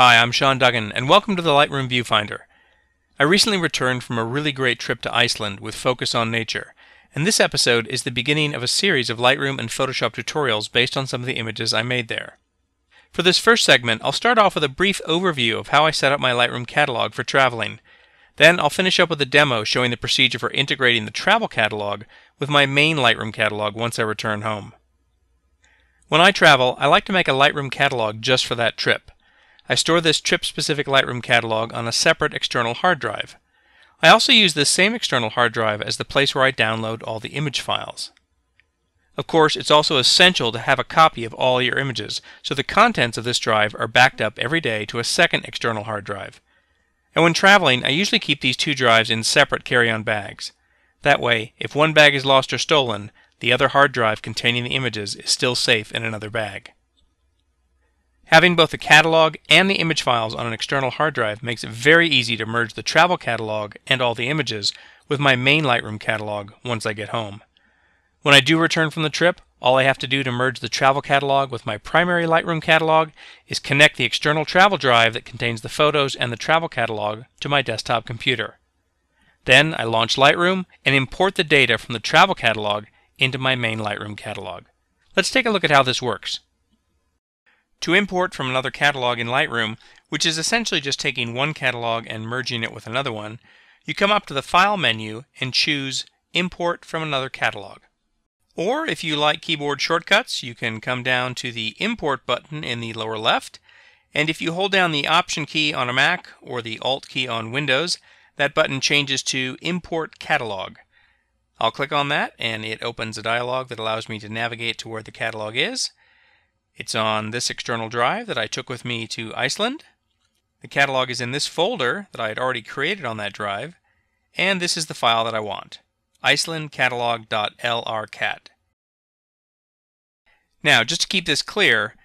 Hi, I'm Sean Duggan, and welcome to the Lightroom Viewfinder. I recently returned from a really great trip to Iceland with Focus on Nature, and this episode is the beginning of a series of Lightroom and Photoshop tutorials based on some of the images I made there. For this first segment, I'll start off with a brief overview of how I set up my Lightroom catalog for traveling. Then I'll finish up with a demo showing the procedure for integrating the travel catalog with my main Lightroom catalog once I return home. When I travel, I like to make a Lightroom catalog just for that trip. I store this trip-specific Lightroom catalog on a separate external hard drive. I also use this same external hard drive as the place where I download all the image files. Of course, it's also essential to have a copy of all your images, so the contents of this drive are backed up every day to a second external hard drive. And when traveling, I usually keep these two drives in separate carry-on bags. That way, if one bag is lost or stolen, the other hard drive containing the images is still safe in another bag. Having both the catalog and the image files on an external hard drive makes it very easy to merge the travel catalog and all the images with my main Lightroom catalog once I get home. When I do return from the trip, all I have to do to merge the travel catalog with my primary Lightroom catalog is connect the external travel drive that contains the photos and the travel catalog to my desktop computer. Then I launch Lightroom and import the data from the travel catalog into my main Lightroom catalog. Let's take a look at how this works. To import from another catalog in Lightroom, which is essentially just taking one catalog and merging it with another one, you come up to the File menu and choose Import from another catalog. Or if you like keyboard shortcuts, you can come down to the Import button in the lower left, and if you hold down the Option key on a Mac or the Alt key on Windows, that button changes to Import Catalog. I'll click on that and it opens a dialog that allows me to navigate to where the catalog is. It's on this external drive that I took with me to Iceland. The catalog is in this folder that I had already created on that drive, and this is the file that I want, icelandcatalog.lrcat. Now, just to keep this clear,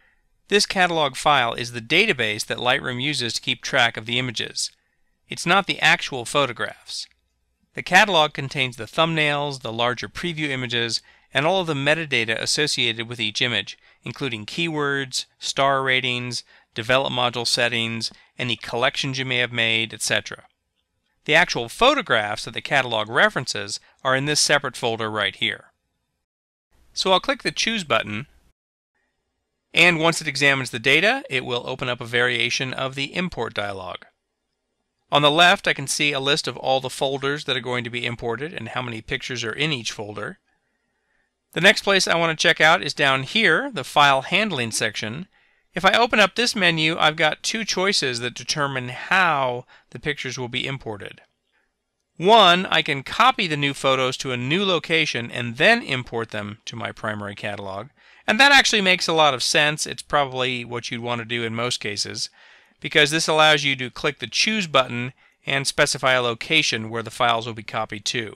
this catalog file is the database that Lightroom uses to keep track of the images. It's not the actual photographs. The catalog contains the thumbnails, the larger preview images, and all of the metadata associated with each image, including keywords, star ratings, develop module settings, any collections you may have made, etc. The actual photographs that the catalog references are in this separate folder right here. So I'll click the Choose button, and once it examines the data, it will open up a variation of the Import dialog. On the left, I can see a list of all the folders that are going to be imported and how many pictures are in each folder. The next place I want to check out is down here, the File Handling section. If I open up this menu, I've got two choices that determine how the pictures will be imported. One, I can copy the new photos to a new location and then import them to my primary catalog. And that actually makes a lot of sense. It's probably what you'd want to do in most cases because this allows you to click the Choose button and specify a location where the files will be copied to.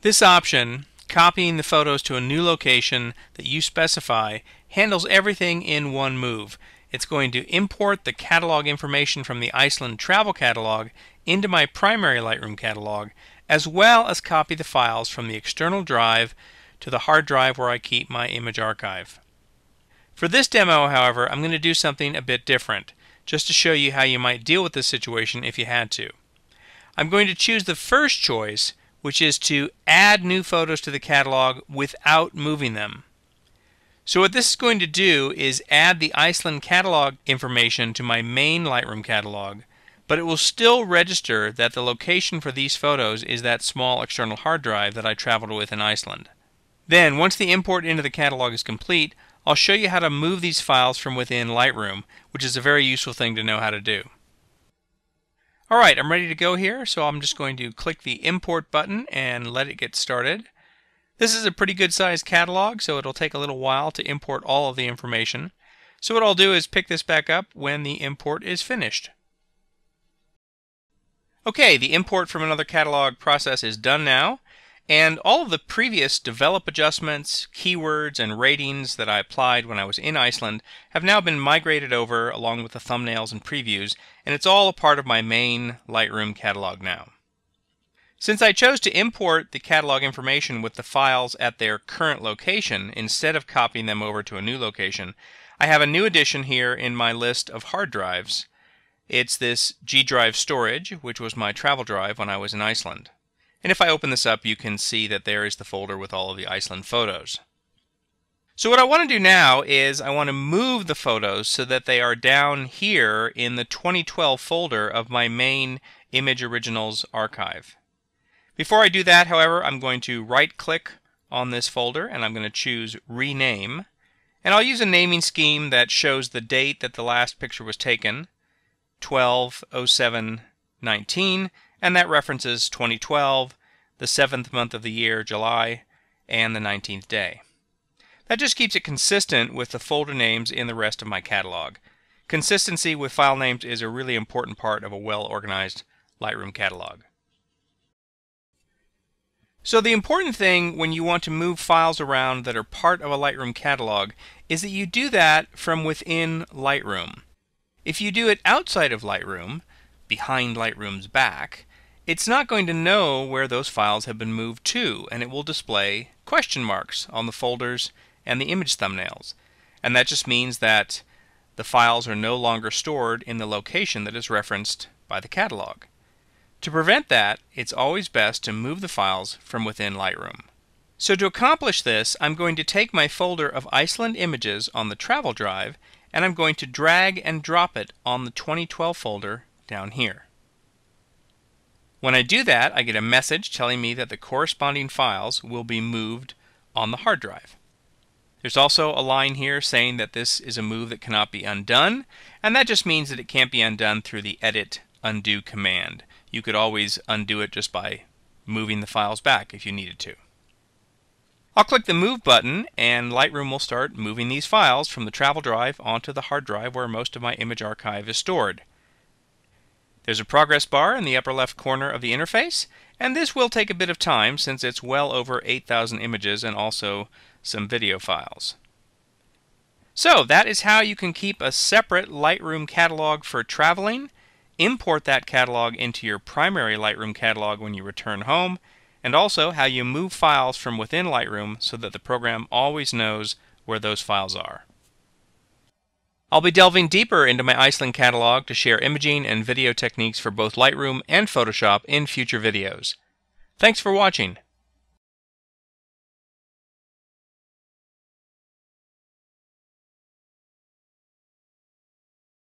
This option, copying the photos to a new location that you specify, handles everything in one move. It's going to import the catalog information from the Iceland travel catalog into my primary Lightroom catalog, as well as copy the files from the external drive to the hard drive where I keep my image archive. For this demo, however, I'm going to do something a bit different, just to show you how you might deal with this situation if you had to. I'm going to choose the first choice, which is to add new photos to the catalog without moving them. So what this is going to do is add the Iceland catalog information to my main Lightroom catalog, but it will still register that the location for these photos is that small external hard drive that I traveled with in Iceland. Then, once the import into the catalog is complete, I'll show you how to move these files from within Lightroom, which is a very useful thing to know how to do. Alright, I'm ready to go here, so I'm just going to click the Import button and let it get started. This is a pretty good sized catalog, so it'll take a little while to import all of the information. So what I'll do is pick this back up when the import is finished. Okay, the import from another catalog process is done now. And all of the previous develop adjustments, keywords, and ratings that I applied when I was in Iceland have now been migrated over along with the thumbnails and previews, and it's all a part of my main Lightroom catalog now. Since I chose to import the catalog information with the files at their current location instead of copying them over to a new location, I have a new addition here in my list of hard drives. It's this G Drive storage, which was my travel drive when I was in Iceland. And if I open this up, you can see that there is the folder with all of the Iceland photos. So what I want to do now is I want to move the photos so that they are down here in the 2012 folder of my main Image Originals archive. Before I do that, however, I'm going to right-click on this folder and I'm going to choose Rename. And I'll use a naming scheme that shows the date that the last picture was taken, 120719, and that references 2012, the seventh month of the year, July, and the 19th day. That just keeps it consistent with the folder names in the rest of my catalog. Consistency with file names is a really important part of a well-organized Lightroom catalog. So the important thing when you want to move files around that are part of a Lightroom catalog is that you do that from within Lightroom. If you do it outside of Lightroom, behind Lightroom's back, it's not going to know where those files have been moved to, and it will display question marks on the folders and the image thumbnails. And that just means that the files are no longer stored in the location that is referenced by the catalog. To prevent that, it's always best to move the files from within Lightroom. So to accomplish this, I'm going to take my folder of Iceland images on the travel drive and I'm going to drag and drop it on the 2012 folder down here. When I do that, I get a message telling me that the corresponding files will be moved on the hard drive. There's also a line here saying that this is a move that cannot be undone, and that just means that it can't be undone through the edit undo command. You could always undo it just by moving the files back if you needed to. I'll click the Move button and Lightroom will start moving these files from the travel drive onto the hard drive where most of my image archive is stored. There's a progress bar in the upper left corner of the interface, and this will take a bit of time since it's well over 8,000 images and also some video files. So that is how you can keep a separate Lightroom catalog for traveling, import that catalog into your primary Lightroom catalog when you return home, and also how you move files from within Lightroom so that the program always knows where those files are. I'll be delving deeper into my Iceland catalog to share imaging and video techniques for both Lightroom and Photoshop in future videos. Thanks for watching.